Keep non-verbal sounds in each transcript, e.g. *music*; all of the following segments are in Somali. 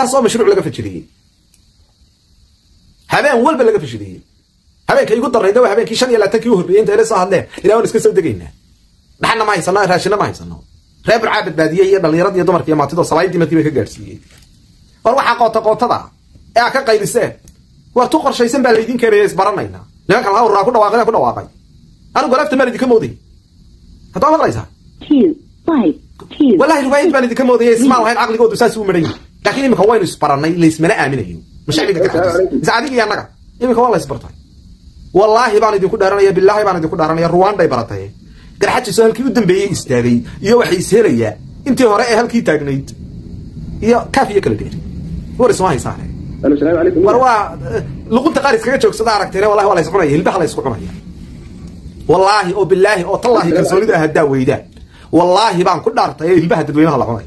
تاسو مشروع لغا فجريين هبين ولبا في فجريين هبين كي يقدر ريدا وهبين كي شان يلا تكيو هبي انت إلى صاحب له. إلى ونسك سو دقينا نحن ما يصنع راشنا ما يصنع ريب رعاب البادية يا بل يرد يا دمر في ماتدو صلاة دي مثيبك قرسي وروح قوت قوت ضع يا إيه، كان قيد السه وتقر شيء سن بالهدين كريس برنينا لأن كان هاور راكونا واقعنا كنا واقعي أنا قلت في مالي دي كم ودي هتوافق رايزها two five مالي دي كم ودي اسمع وهاي العقل يقول تساسو مريم لكن يمكن وين يسبرنا اللي اسمه آمنة مش عارف كده حاجة زعلني يا نجا يمكن والله يسبرتاي. والله يبان يديكوا دارنا يا بالله يبان يديكوا دارنا يا روان داي برتاي كده حتى سهل كيو دم بيجي استاذي يا وحي سيريا انت هراء هل كي تاجنيت يا كافي كل دير ورس ما هي سهلة وروا آه، لقنت قارس كده شو صدارك ترى والله والله يسبرنا يلبه الله يسبرنا والله أو بالله أو تالله كرسولي ده هدا ويدا والله يبان كل دارته يلبه هدا ويدا الله يسبرنا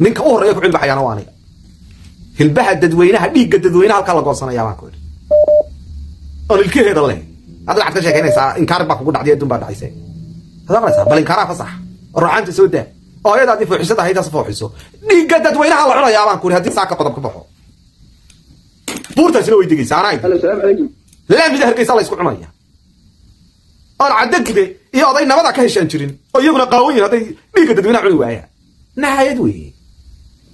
نك أهرب علبة حيانة وانية hilbaha dadweynaha dhiigga dadweynaha halkaa la goosanaya baan ku idhi oon ilkaheeda leh hadda waxaad ka sheekaynaysaa inkaar baa kugu dhacday adduun baa dhacayse hadda maqlaysaa bal inkaaraa fasax oo ruuxaanta soo daa oo iyadaadii fooxisada haytaas fooxiso dhiigga dadweynaha la cunayaa baan ku idhi haddii saaka qodob ka baxo buurtaasina way degaysaa anaa idhi alo salaamu calaykum laamida hargeysa la isku cunaya oon cadagide iyo oday nabada ka heshaan jirin oo iyaguna qaawan yihin hadday dhiigga dadweynaha cuni waayaan nahayad weeye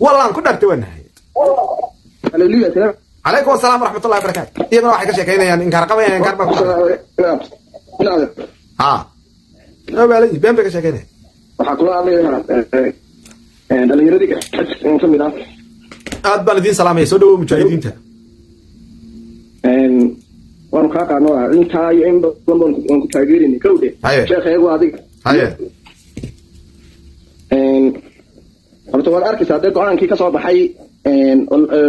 wallaan ku dhartay waa nahayad haleluya calaykum asalaam waraxmatullahi wabarakaatu iyaguna waxay ka sheekaynayaan inkaar qabayaan inkaar baa ha obaalayi been bay ka sheekaynaya waxaa kula hadlayaa dhalinyaradii ka mid ah. Aad baan idiin salaamaya soo dhawow mujaahidiinta. Waanu kaa qaadno ah intaa iyo in badan baan ku- kowde Haye. sheekhayagu adiga haye. Horta waad arkaysaa dee go'aankii ka soo baxay oo- oo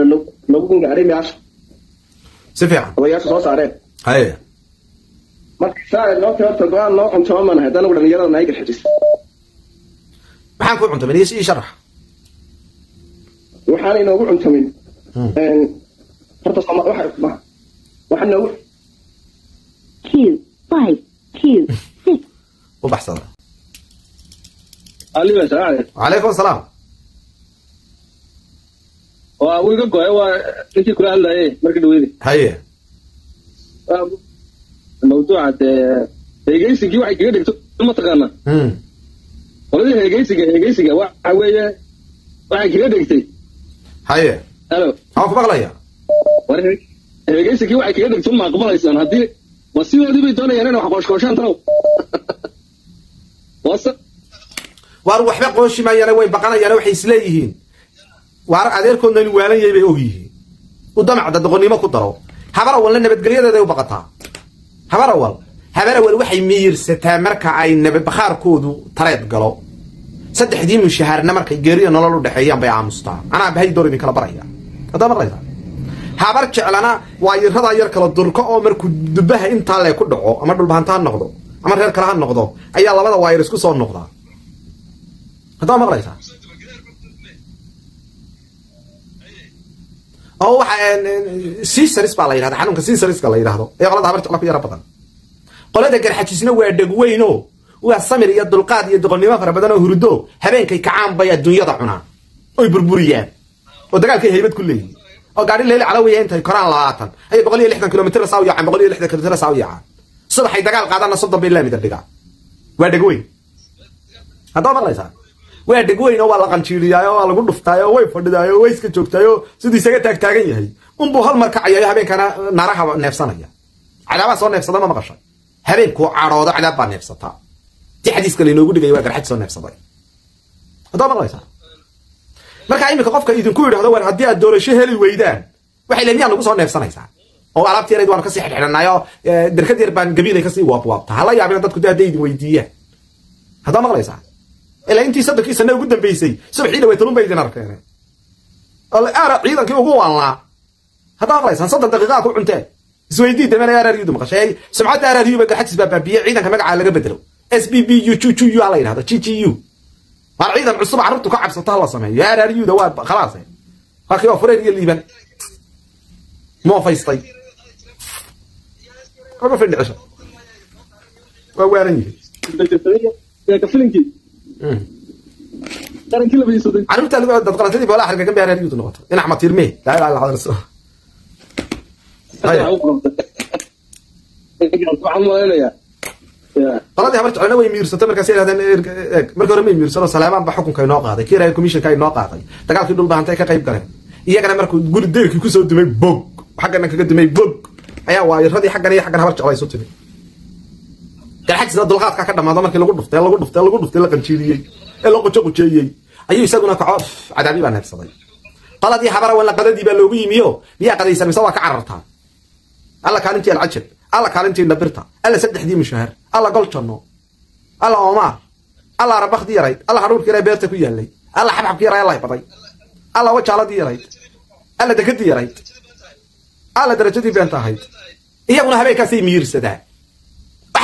lagu- lagu gungaaray meesha si fiican odayaasha soo saareen haye marka saa noo ta horta go'aan noo cuntama manahay haddana dhalinyarada nahay garxijis maxaan ku cuntamay ii ii sharax waxaana inoogu cuntamin horta sooma waxa waxa noogu two, five, two, six, u baxsada aliba salaam calaykum calaykum asalaam waa wiiga go'ay waa intii kula hadlaye marka dhaweyda haye. Mawduuca dee heegeysigii waxay kaga dhigto mataqaana Hmm. qoladii heegeysiga heegeysiga waxa weeye waxay kaga dhigtay haye. Alo. Waxaan ku maqlaya war he- heegeysigii waxay kaga dhigto ma aqbalaysaan haddii ma sidoodii bay doonayaan inay wax qooshkooshaan tanow *laughs* waar waxba qooshi maayaan way baqanayaan waxay isleeyihiin waar adeerkoodna in waalan yahay bay og yihiin u damacda doqonnimo ku daro. Habar awalna nabadgelyadeeday u baqataa. Habar awal. Habar awal waxay miyirsataa marka ay nabad bakhaarkoodu tareed galo. Saddexdii mushaharna markay geeriyo nolol u dhexeeyaan bay aamustaa anaa bahay door idinkala baraya. Haddaa maqlaysaa habar jeclana waa yiradaa yar kala durko oo markuu dubaha intaa lee ku dhaco ama dhulbahanta ha noqdo ama reer kale ha noqdo ayaa labada waayar isku soo noqdaa. Haddaa maqlaysaa oo waxa sisaris baa la yidhahda xanuunka sisariska la yidhahdo. Ee qolada habar jecla ku yara badan. Qolada garxajisna waa dhegweyno. Waa samir iyo dulqaad iyo doqonnimo fara badan oo hurdo habeenkay kacaan bay adduunyada cunaan. Oy burburiyaan. Oo dagaalkay haybad ku leeyihiin oo gaadhi leeli calawiya intay koraan labaatan. Ayay boqol iyo lixdan kilomitr saa u yaacaan boqol iyo lixdan kilomitr saa u yaacaan. Subaxay dagaal qaadaanna soddon bay laamida dhigaan waa dhegweyn. Haddaa maqlaysaa waa dhegweyn oo waa la qanjiiriyaayo waa lagu dhuftaayo way fadhidaayo way iska joogtaayo siduu isaga taagtaagan yahay. Unbuu hal mar kacayayo habeenkana naaraha neefsanaya. Cadaabaa soo neefsada ma maqashay habeenkuu cadhoodo cadaab baa neefsataa ti xadiiska laynoogu dhigaya waa garxaj soo neefsaday. Haddaa maqlaysaa marka iminka qofka idinku yidhahdo war haddii aad doorasho heli weydaan waxay le miyaa nagu soo neefsanaysaa? Oo alaabtii yarayd waanu ka sii xidhxidhanaayo derkad yar baan gabiilay ka sii waabwaabta hala yaabina dadku de hadday idin weydiiyaan haddaa maqlaysaa ilaa intii soddonkii sane ugu dambeysay subaxii dhaweytanun bay idin arkeen. Oo aara ciidankii ugu waalnaa haddaa maqlaysaan soddon daqiiqaa ku cunteen. Isweydii damena araryudu maqashay. Sumcadda araryu ba garxajis baa baabiye ciidanka magacaa laga bedelo. S b b u ju u ha la yidhahdo g u. Waar ciidan cusub carruurtu ka cabsato ha la sameeyo. Araryuda khalaas waa kii waa fureer iyo liiban. Moofaystay waa waalan yihiin ka filinkii qarankii la baysaday caruurta lagu dad qalatadii boolaha xarga gambe reer yudu noqoto in axmed tirme laa ilaaha illa allah Waxa uu qabtay. waxaan malaynayaa Ya. qoladii habar jeclana way miirsato markaas yidhahdeen eeg markii hore may miirsano salaamaan ba xukunka inoo qaaday kii raayil commissionka inoo qaaday dagaalkii dhulbahantay ka qayb galeen iyagana markuu guri deyrkii kusoo dumay bog xaggana kaga dumay bog ayaa waayiradii xaggan iyo xaggan habar jecla isu timi garxajisna dulqaadkaa ka dhamaado markii lagu dhuftay lagu dhuftay lagu dhuftay la qanjiiriyey ee la qujo qujeeyey. Ayuu isaguna kaco cadaabi baa neefsaday qoladii habara wala qadadii baa loogu yimiyo miyaa qadaysan mise waa ka carartaa alla kaalintii alcajab alla kaalintii nabirta alla saddexdii mushaahar alla gol janno alla oomaar alla arabakdii yarayd alla hadhuurkii yaray beerta ku yaalay alla xabxabkii yaray alla baday alla wajaaladii yarayd alla dekadii yarayd alla darajadii beenta ahayd. Iyaguna habeenkaasay miirsadaan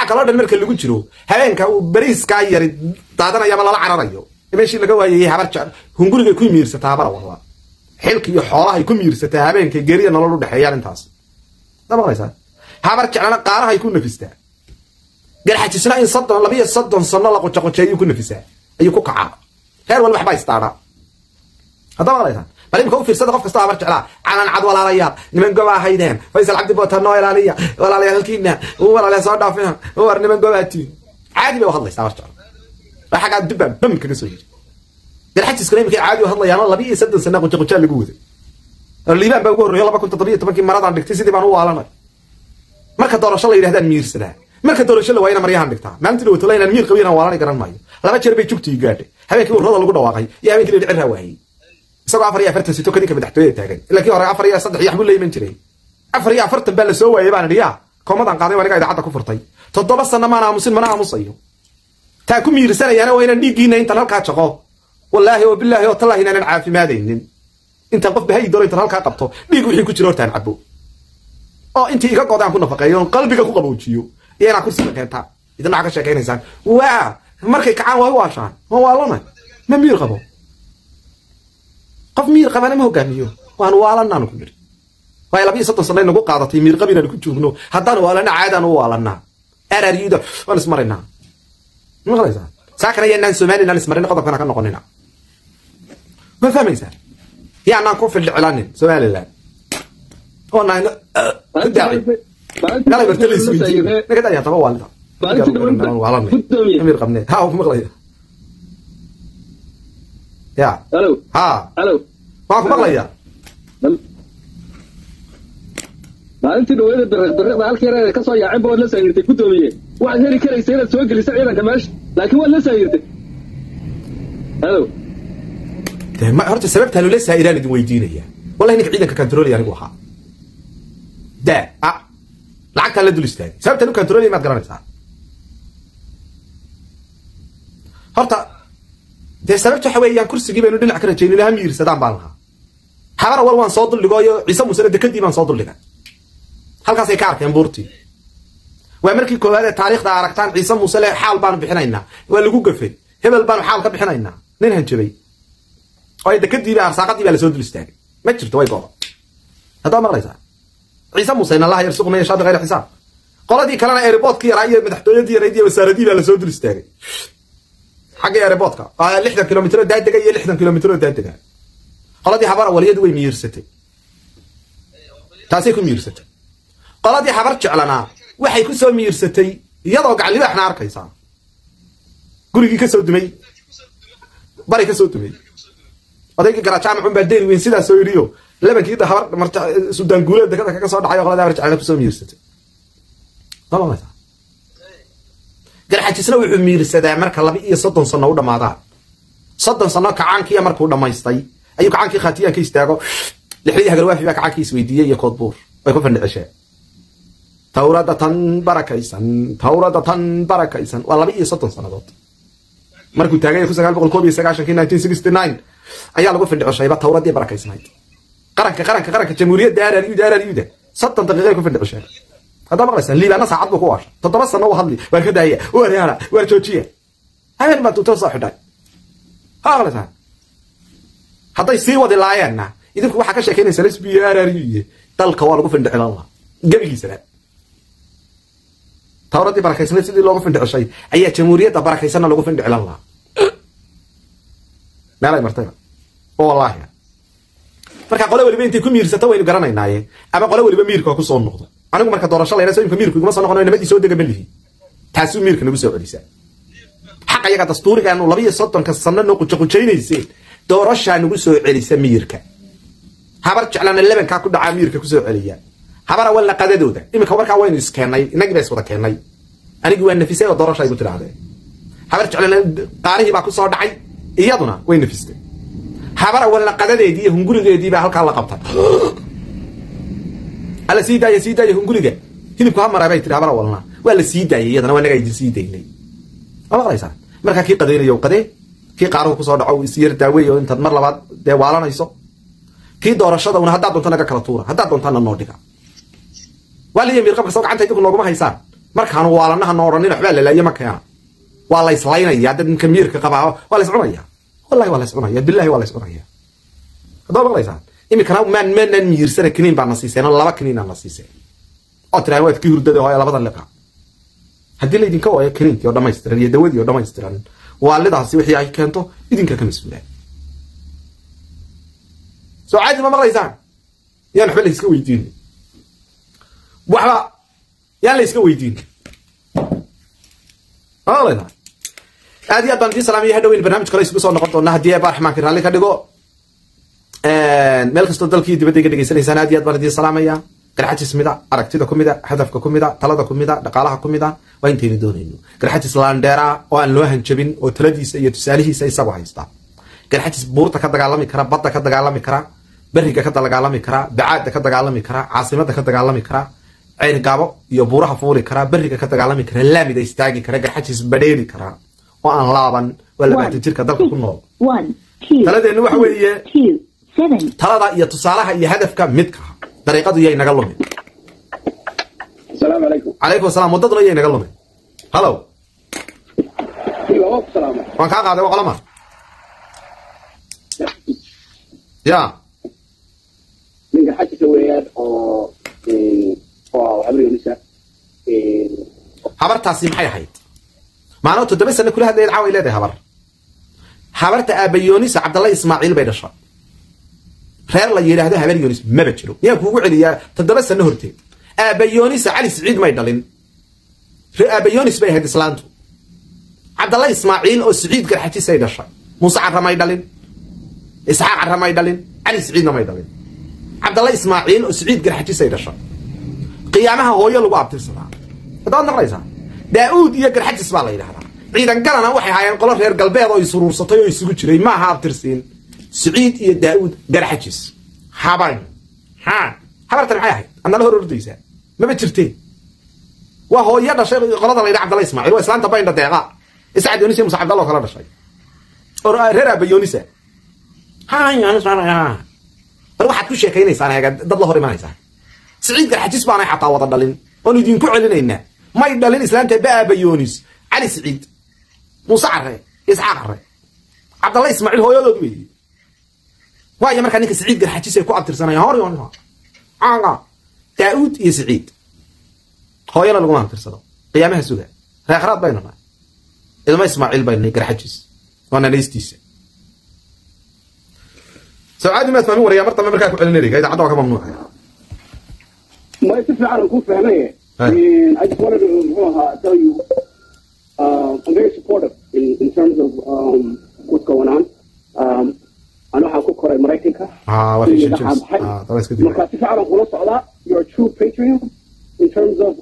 waxa kaloo dhan marka lagu jiro habeenka uu bariiskaa yari daadanayo ama lala cararayo. Meeshii laga waayayay habar hungurigay ku miirsataa habara walla xilka iyo xoolahay ku miirsataa habeenkay geriya nolol u dhexeeyaan intaas ma maqlaysaa habar jeclana qaarahay ku nafistaa garxajisna in soddon labiyo soddon sano la qojoqojeeyuu ku nafisaa ayuu ku kacaa. Reer wali waxbaa istaadhaa hadda maqlaysaan bal imika u fiirsada qof kastoo habar jeclaa calan cad walaalayaal niman gobaa haydeen. Faysal cabdi boota noo ilaaliya. Walaalayaal halkiina u walaalayaa soo dhaafina war niman gobaatiin caadi bay u hadlaysaa habar jecla waa xaggaa dubbaa bam kaga soo yiri. Garxajiskuna imika caadi u hadlayaanoo labiyo iyo soddon sana lagu waday. Liibaan baa ugu horreeyo laba kun toddobiyo tobankii maradaan dhigtay sidii baan u waalanay marka doorasho la yidhahdaan miirsadaa marka doorasho la waayana maryahan dhigtaa. Maalintii dhawatala inaan miir qabiy inaan waalanay garan maayo. Laba jeer bay jugtii gaadhay. Habeenkii urrada lagu dhawaaqay iyo habeenkii la dhicirraa waayey isagoo afar iyo afartan sito kadinka madaxtooyada taagan. Ilaa kii hore afar iyo saddex iyo waxbuu la iman jiray. Afar iyo afartan baa la soo waayey baan idhi yaa koomadan qaaday aniga idaacadda ku furtay. Toddoba sanna maan aamusin mana aamusayo taa ku miirsanayaana waa inaan dhiiggiina intaan halkaa jaqo wallaahi oo bilaahi oo tallaahi inaanan caafimaadaynin. Intaan qof bahayi doono intaan halkaa qabto dhiig wixii ku jira hortaan cabo oo intii iga godaan ku nafaqeeyo oon qalbiga ku qaboojiyo iyo inaa kursiga keentaan waxaa ka sheekaynaysaan. Waa markay kacaan waa waashaan. Ma waalana ma miir qabo qof miir qabana ma hogaamiyo waan waalanaanu ku niri waayo labiyo soddon sano nagu qaadatay miir qab inaanu ku joogno haddaan waalana caadaan u waalanaa araryuda waan ismaraynaa maqlaysaa saakana yaanaan somalilan ismarin qodobkana ka noqonina ma fahmaysaa yaanaan ku fildhiclanin somalilan oo naan ku daaci galay barta la isweydiin naga daya taba amir qabne ha maqlaya ya Hello. ha Hello. waan ku maqlaya maalintii dhaweeda biriqbiriqda halkii yar ka soo yaacay baad la saayirtay gudoomiye waxaad heli karaysa inaad soo geliso ciidanka meesha laakiin waad la saayirtay hello dee ma horta sababta loola saa'iraan idin weydiinaya wallahi ninka ciidanka kantaroolaya anigu ahaa daa a lacagtaan la dul istaagay sababtaan u kantaroolaya maad garanaysaa horta dee sababta waxa weeyaan kursigii baynu dhinac ka rajaynay ha miirsadaan baan lahaa. Habara war waan soo duldhigo iyo ciise muusena dekadii baan soo duldhigay halkaasay ka arkeen buurtii. Waa markii koowaad ee taariikhda aragtaan ciise muuse le xaal baanu bixinaynaa. Waa lagu gafay. Hebel baanu xaal ka bixinaynaa. Nin hanjabay. Oo dekadiiba arsaaqadii baa la soo dul istaagay. Ma jirto way gooda haddaad maqlaysaa ciise muuse in allaha yarsuqna yashaa xisaab. Qoladii kalena airboodkii yaraa iyo madaxtooyadii yarayd wasaaradii baa la soo dul istaagay xagga waa lixdan kilomitro daadega iyo lixdan kilomitro daadega qoladii habara waliyadu way miyirsatay taasay ku miyirsatay qoladii habar jeclanaa waxay ku soo miyirsatay iyadoo gaclibaaxna arkaysaa gurigii ka soo dumay. Bari ka soo dumay. Odaygii garajaamacun baa deeri weyn sidaa soo yidhiyo labankii habar sudaan guuleed dekada kaga soo dhacay oo qoladii habar jeclana ku soo miyirsatay garxajisna wuxuu miirsadaa marka laba iyo soddon sano u dhammaadaan. Soddon sano kacaankiya markuu dhammaystay ayuu kacaankii khaatiyaan ka istaago lixdii hagarwaafi baa kacaankii isweydiiyey iyo koodbuur way ku fandhicisheen tawrada tan barakaysan tawrada tan barakaysan. Waa laba iyo soddon sannadood markuu taagay kun sagaal boqol koob iyo sagaashankii nineteen sixty nine ayaa lagu fandhicishayba tawradii barakaysnayd qaranka qaranka qaranka jamhuuriyadda araryuda araryuda soddon daqiiqay ku fandhicisheen haddaa maqlaysaan liibaana saacad buu ku waashay toddoba sano u hadli waar ka daaya waar yaalla waar joojiya habeen baa tuuto soo xidhay. Ha maqlaysaan hadday wadi laayeenna idinku waxaa ka sheekaynaysa lesbi araryuye dalka waa lagu findhicilan lahaa gebigiisana. Tawradii barakaysnayd sidii loogu findhicishay ayaa jamhuuriyadda barakaysanna lagu findhicilan lahaa meel ay martayba wallaahi. Marka qole weliba intay ku miirsato waynu garanaynaaye ama qole weliba miirka oo ku soo noqdo anigu marka doorasho layna imka miirku iguma soo noqono nimadii soo dega malihi taasuu miirka nagu soo celisaa xaqa yaga dastuuriga aanu laba iyo soddonka sano noo qujaqujaynayse doorashaa nagu soo celisa miirka. Habar jeclana lebankaa ku dhacaa miirka ku soo celiya. Habar awalna qadadooda iminka markaa waynu iskeenay inagii baa iswada keennay anigii waa nafisay oo doorasha igu tidhaahdeen habar jeclana qaarihii baa ku soo dhacay iyaduna way nafistay. Habar awalna qadadeedii iyo hungurigeedii baa halkaa la qabtay *gasps* alla sii daaya sii daaya hunguriga hilibku ha maray bay tiri habar awalna waa la sii daayay iyadana waa nagaa idin sii daynay ma maqlaysaa markaa kii qadaynayo qadee. Kii qaaruhu ku soo dhaco is yar daaweey oo intaad mar labaad dee waalanayso. Kii doorashada una haddaad doonto naga kala tuura. Haddaad doontaana noo dhiga. Waa liya miir soo gacanta idinku nooguma haysaan. Markaanu waalanaha noo odhanin waxbaa lalaaye ma waa la islaynaya dad ninka miirka qabaa waa la iscunaya wallahi waa la iscunaya billahi waa la iscunaya haddaa maqlaysaan iminkana maan maanan miirsana kiniin baa na siiseen oo laba kiniinaa na siiseen oo tiraa waad kii hurdada hooya labadan liqa haddii laydinka waayo kiniinkii oo dhammaystiran iyo dawadii oo dhammaystiran waalidaasi wixii ay keento idinka ka mas'uulaan soo caadi ma maqlaysaan? Yaan waxba la iska weydiin. Waxba yaan la iska weydiin. Aad iyo aad baan idiin salaamaya hadhoweyn barnaamij kale isugu soo noqon doona haddii eebaa raxmaanka raalli ka dhigo meel kastoo dalkii dibadda iga dhegaysanaysaan aad iyo aad baan idiin salaamaya garxajis mida aragtida ku mida hadafka ku mida talada ku mida dhaqaalaha ku mida waa intaynu doonayno. Garxajis laandheera oo aan loo hanjabin oo taladiisa iyo tusaalihiisa isagu haysta. Garxajis buurta ka dagaalami kara badda ka dagaalami kara beriga ka dagaalami kara bacaadda ka dagaalami kara caasimada ka dagaalami kara ceyrgaabo iyo buuraha fuuli kara beriga ka dagaalami kara laamida istaagi kara garxajis badheeri kara oo aan laaban waa labaatan jirka dalka ku nool. Taladeenu waxa weeye talada iyo tusaalaha iyo hadafka midkaha dariiqadu yay naga lumin. Calaykum asalaam waddaduna yay naga lumin. Halow waan kaa qaaday waqolama ya. Ninka xajisa weeyaan oo habartaasi maxay ahayd? Maanoo toddoba sano kula hadlayd caawa habar. Habarta aabayoonisa cabdallahi ismaaciil bay dhasha reer la yidhaahdo habar yoonis maba jiro miyaan kuugu celiyaa toddoba sano horteed aabayoonisa cali siciid may dhalin. Re- aabayoonis bay ahayd islaantu. Cabdalla ismaaciil oo siciid garxajisay dhashay. Muuse carra may dhalin. Isxaaq carra may dhalin. Cali siciidna may dhalin. Cabdalla ismaaciil oo siciid garxajisay dhashay. Qiyaamaha hooyo lagu abtirsadaa. Haddaad daa'uud iyo garxajis baa la yidhahdaa ciidan galana waxay ahaayeen qolo reer galbeed oo isuruursatay oo isugu jiray. Maaha abtirsiin siciid iyo daa'uud garxajis haban ha habartan maxay ahayd adnala hor ordaysaa maba jirteen. Waa hooyo dhashay qolada la yidhaha cabdalla ismaaciil. Waa islaanta baynda deeqa. Isacad yoonis iyo musa cabdalla oo kala dhashay. Oo reer aabayoonisa ha yoonis war waxaad ku sheekaynaysaan eega dad la hor imanaysaan siciid garxajis baanay xataa wada dhalin. Oon idinku celinaynaa. May dhalin islaanta baabayoonis cali siciid muuse care isxaaq care cabdalla ismaaciil hooyadood weeye waaya markaa ninka saciid garxajis ay ku abtirsanayaan hor daauud iyo saciid. Hooyana laguma abtirsado. Qiyaamaha suga reekhraad baynu nahay idma ismaaciil baynu nahay garxajis waa nanaystiisa sawcaadi maad fahmin wariyaa mar markaa ku celin ereyga idaacadda waa ka mamnuucaya. May si fiican ku fahmay I uh, uh, I'm very supportive in, in terms of um, what's going on. Um, I know how to call America. Ah, waa fiction chips. Ah, that was good. marka si fiican aan kula socdaa you're a true patriot in terms of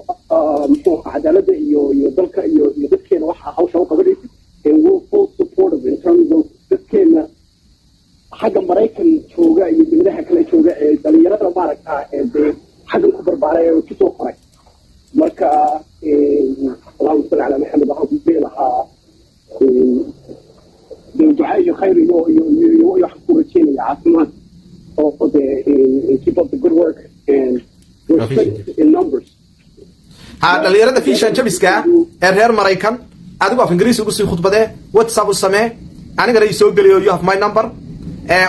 muxuu ahaa cadaaladda iyo iyo dalka iyo iyo dadkeena waxa hawsha u qabanaysid and we're full supportive in terms of dadkeena xagga maraykan jooga iyo dibadaha kale jooga ee dhalinyarada maaragtaa ee dee xaggan ku barbaaray ee ku soo koray marka allahuma salli calaa maxamed waxaan ku dii lahaa dee ducaa iyo khayr iyo iyo waxaan ku rajeynaya caafimaad ha dhalinyarada fishan jabiska ee reer maraykan adigu af ingiriisi ugu sii khudbadee whatsapp u samee anigana ii soo geliyo you have my number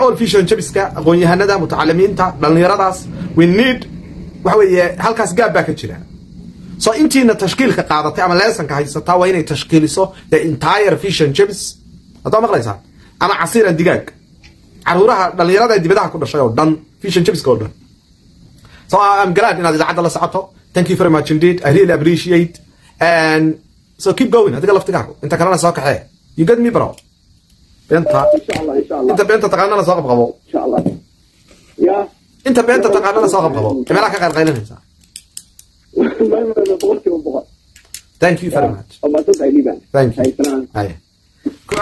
all fishan jabiska aqoon-yahanada mutacalimiinta dhalinyaradaas we need waxa weeye halkaas gaab baa ka jira so intiina tashkiilka qaadatay ama leesonka haysataa waa inay tashkiiliso the entire fishan jabs haddaa maqlaysaa ama casiiran digaag. Caruuraha dhallinyarada dibadaha ku dhashay oo dhan fishan jabska oo dhan. So am glad inaad idaacadda la socoto. Thank you very much indeed. I really appreciate. And so keep going. Adiga laftigaa inta kalena soo kaxee. You get me bro? Beenta. Inta beenta taqaanana soo qabqabo. Inta beenta taqaanana soo qabqabo. Meelaha ka qaylqaylanaysaa *laughs* thank you very much. Thank you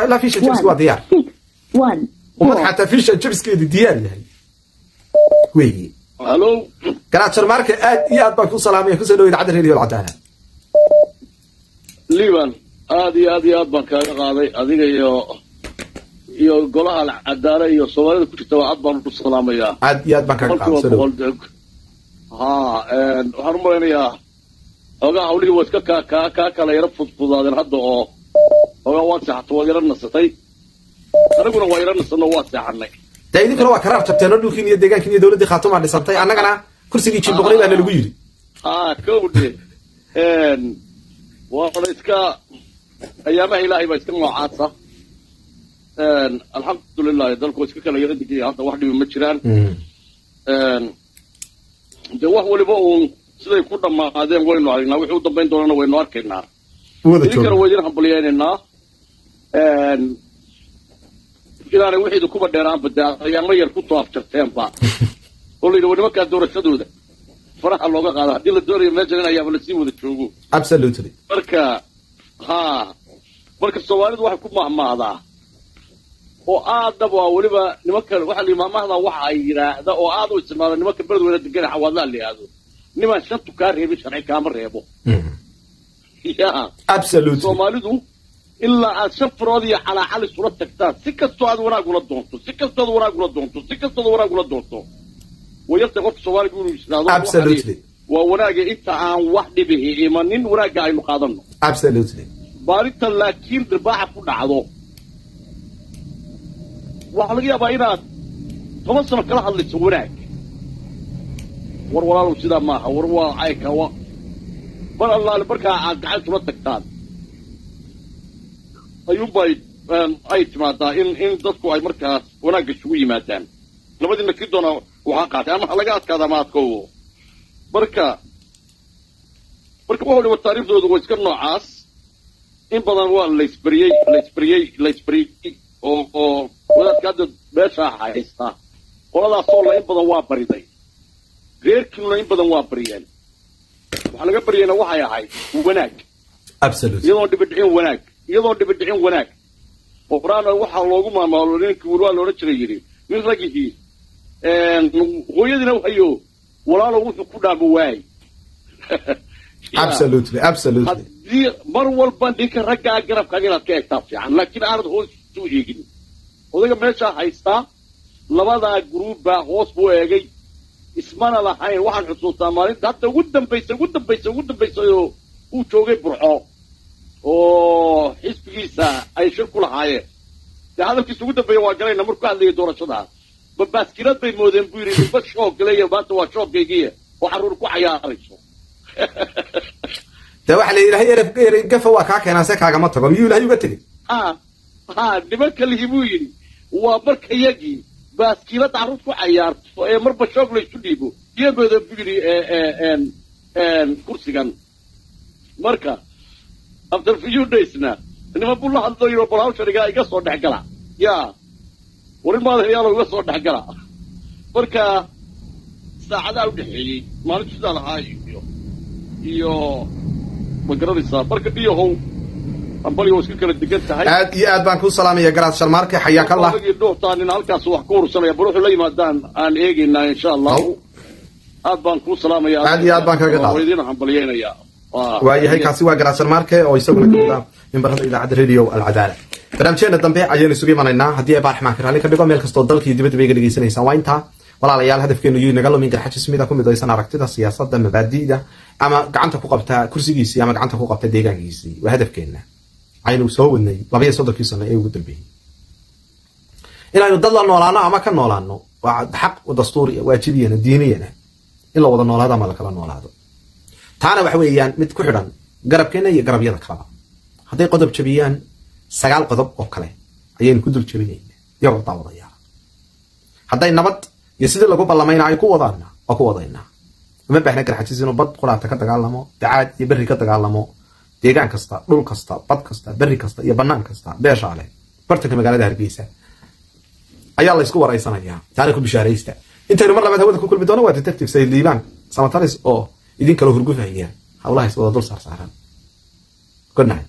ilaa fish and chips waa diyaar ummad xataa fish and chipskeedu diyaar yahay weeye garaajar maarka aad iyo aad baan ku salaamaya ku soo dhaweyd caddi radio alcadaala liban aad iyo aad iyo aad baan iyo golaha alcadaala iyo soomaalida ku jirta aad baan ku salaamayaa aad iyo baan kaaga qaaday ha waxaan u malaynayaa xoogaa hawlihii waad ka kala yaro fudfudaadeen hadda oo ogaa waad seexato waad yaro nasatay. Aniguna waa yaro nasanno waa seexanay dee idinkuna waa karaar jabteen oo dhulkiin iyo deegaankiin iyo dowladdii khaatumaa dhisantay. Annagana kursigii jib boqolay baa nalagu yidhi. Ha kowdhe waana iska ayaamaha ilaahay baa iska noocaasa. Alxamdulilahi dalku waa iska kala yaro degaya hadda wax dhibi ma jiraan. Dee wax waliba uun siday ku dhammaadeen waynu aragnaa wixii u dambayn doonana waynu arkaynaa idinkana waa idin hambalyaynaynaa inaanay wixiidu kuba dheeraanba dee ayaamo yar ku soo afjarteenba oo la *laughs* yidhi wa nimankaa doorashadooda faraha looga qaada. Haddii la doonayo meeshan in ayaaba la sii wada joogo. Absolutely. Marka ha marka soomaalidu waxay ku mahmahdaa oo aadna waa weliba nimanka waxaa la yidhi waxa ay yidhaahda oo aad u isticmaala nimanka beledweyne degan xawaadlaa la yidhaahdo niman shantu kaa reebin sharci kaama reebo ya absolutely. Soomaalidu ilaa aad shan farood iyo calaacal isula tagtaan. Si kastoo aad wanaag ula doonto si kastoo aad wanaag ula doonto si kastoo aad wanaag ula doonto. Wayarta qofka soomaaliga inuu Absolutely. waa wanaaga inta aan wax dhibihi imanin wanaagga aynu qaadano absolutely. Maalinta laakiin dirbaaxa ku dhacdo. Waxaa laga yaabaa inaad toban sano kala hadlayso wanaag. War walaalow sidaa maaha war waa cayka mar allaale markaa aad gacantula tagtaan ayuunbay ay timaadaa in in dadku ay markaas wanaagga isugu yimaadaan labadiina kii doona waxaa qaatay ama ha laga adkaada ama adkoowo marka marka wuxuu dhiba taariikhdoodu waa iska noocaas in badan waa laysberiyey laysberiyey laysberiyey oo oo wadaadka hadda meeshaa haysta qoladaasoo la in badan waa bariday reerkiinuna in badan waa bariyeen waxaa laga baryayna waxay ahayd wanaag. Iyadoon dhibidhicin wanaag iyadoon dhibidhicin wanaag. Qofraana waxaa loogu maamaalo ninkii weli waa loodhan jiray yidhi nin ragihii hooyadiina hayo walaalo wuxuu ku dhaamo waay *laughs* absolutely absolutely. Haddii mar walba ninka raggaa garabkaaga inaad ka egtaa fiican laakiin aanad hoos isu eegin. Odayga meeshaa haystaa labadaa gruubbaa hoos buu eegay ismana lahayn waxaan xusuustaa maalinta hadda ugu dambaysa ugu dambaysa ugu dambaysa oo uu joogay burco oo xisbigiisa ay shir ku lahaayeen. Dee hadalkiisa ugu dambeeya waa galayna markuu hadlayay doorashadaas ba baaskilad bay moodeen buu yidhi ninba shoog galeya maanta waa shoogaygiya oo carruur ku cayaarayso. Dee waxaa la yidhahay eref erey gafa waa kaa keenaa se kaagama tago. Miyuu ilahay uga tegey? Ha ha nimanka lihi buu yidhi waa marka yagii baaskiilad carruur ku cayaarto ee marba shoog laysu dhiibo iyagooda buu yidhi kursigan. Marka after few daysna niman buu la hadlo yidhi bal hawshanigaa iga soo dhex gala. Yaa warin maadayaalo iga soo dhex gala. Marka saacadaa u dhexeeyey maalintu sidaa lahaa iyo iyo ma garanaysaa marka dhiyahow aad iyo aad baan kuu salaamaya garaad sharmaarke xayaakallah halkaas wax ku ursanaya bal wuxuu la yimaadaan aan eegaynaa insha allahu aad baan kuu salaamaya Aad iyo aad baan kaga idiin hambalyaynayaa. Waa- waayahay kaasi waa garaad sharmaarke oo isaguna ka mid ah mimbarada idaacadda radio alcadaala. Barnaamijyadeena dambe ayaynu isugu imanaynaa haddii ay baarxmaan ka raalli ka dhigo meel kastoo dalka iyo dibadda bay ga dhegaysanaysaan waa intaa walaalayaal hadafkeenu yuu naga lumin garxajis mida ku midaysan aragtida siyaasadda mabaadi'da ama gacanta ku qabta kursigiisii ama gacanta ku qabta deegaankiisii waa hadafkeena aynu soo wadnay labaiyo soddonkii sano ee ugu dambeeyey inaynu dad la noolaano ama ka noolaano waa xaq dastuuri waajibiyana diiniyana in la wada noolaado ama lakala noolaado. Taana waxa weeyaan mid ku xidhan garabkeena iyo garabyada kaleba hadday qodob jabiyaan sagaal qodob oo kale ayaynu ku dul jebinayna iyagoo daawadayaal. Hadday nabad iyo sidii lagu ballamayna ay ku wadaana waa ku wadaynaa. Uma baahna garxajis inuu bad quraata ka dagaalamo dacaad iyo berri ka dagaalamo deegaan kasta dhul kasta bad kasta berri kasta iyo bannaan kasta beeshaale bartanka magaalada hargeysa ayaa laysku waraysanayaa taana ku bishaaraysta intaynu mar labaad hawada ku kulmi doono waa detective sayid liibaan samatalis oo idin kala hurgufaya howlahays wada dul saarsaaran good night